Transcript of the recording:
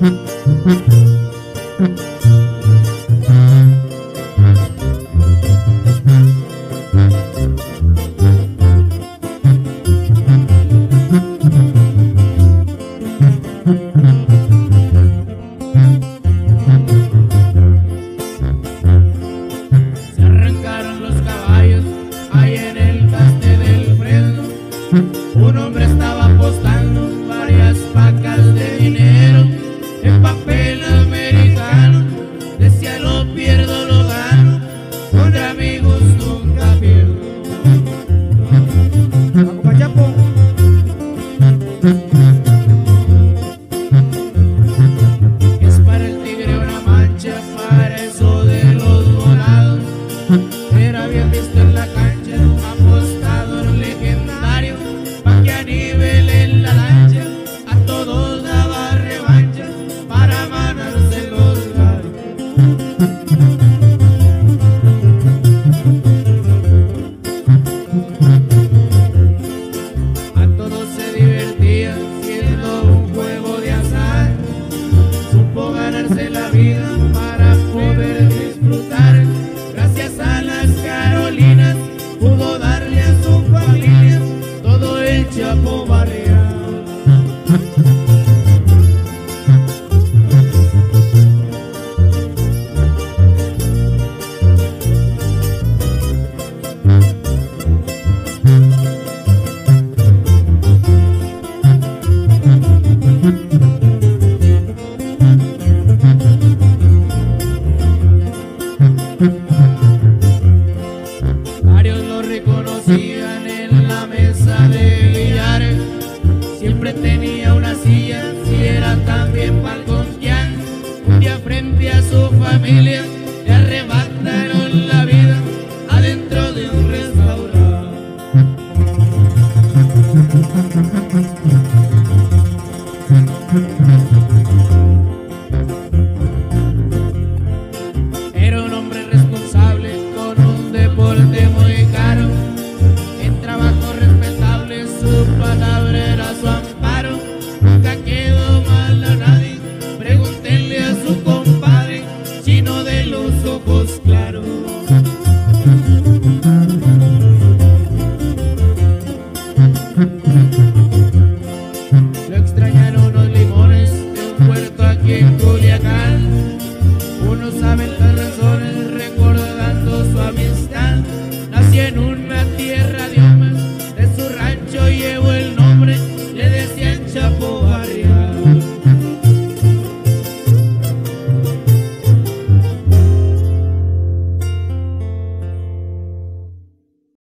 Se arrancaron los caballos ahí en el castel del preso. era boa. familia.